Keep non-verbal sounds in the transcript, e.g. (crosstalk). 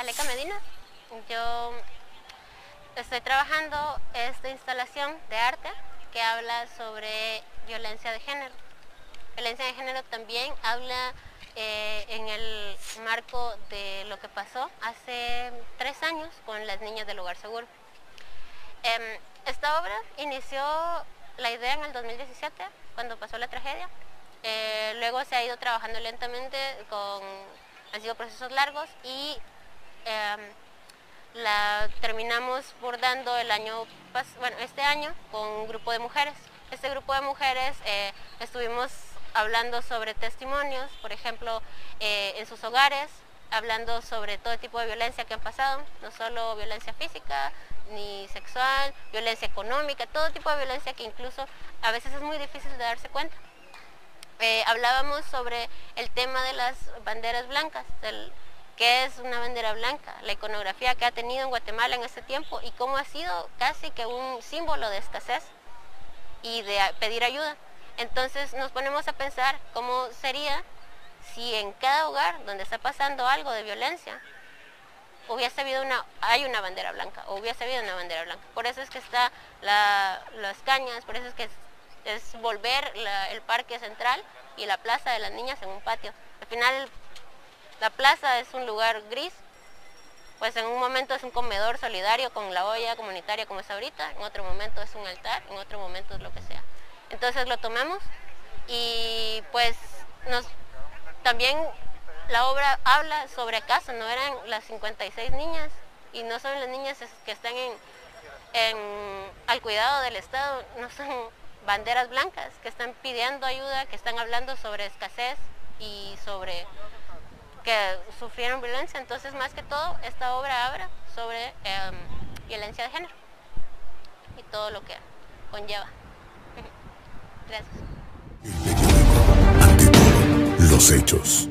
Aleca Medina. Yo estoy trabajando esta instalación de arte que habla sobre violencia de género. Violencia de género también habla eh, en el marco de lo que pasó hace tres años con las niñas del Lugar Seguro. Em, esta obra inició la idea en el 2017, cuando pasó la tragedia. Eh, luego se ha ido trabajando lentamente, con, han sido procesos largos y em, la terminamos bordando el año, bueno, este año con un grupo de mujeres. Este grupo de mujeres eh, estuvimos hablando sobre testimonios, por ejemplo, eh, en sus hogares, hablando sobre todo tipo de violencia que han pasado, no solo violencia física ni sexual, violencia económica, todo tipo de violencia que incluso a veces es muy difícil de darse cuenta. Eh, hablábamos sobre el tema de las banderas blancas, qué es una bandera blanca, la iconografía que ha tenido en Guatemala en este tiempo y cómo ha sido casi que un símbolo de escasez y de pedir ayuda. Entonces nos ponemos a pensar cómo sería si en cada hogar donde está pasando algo de violencia hubiese habido una, hay una bandera blanca, o hubiese habido una bandera blanca. Por eso es que está las cañas, por eso es que es, volver el parque central y la plaza de las niñas en un patio. Al final la plaza es un lugar gris, pues en un momento es un comedor solidario con la olla comunitaria como es ahorita, en otro momento es un altar, en otro momento es lo que sea. Entonces lo tomamos y pues nos, también la obra habla sobre acaso, no eran las 56 niñas y no son las niñas que están en, al cuidado del Estado, no son banderas blancas que están pidiendo ayuda, que están hablando sobre escasez y sobre sufrieron violencia. Entonces, más que todo, esta obra habla sobre em, violencia de género y todo lo que conlleva. (laughs) Gracias. Los hechos.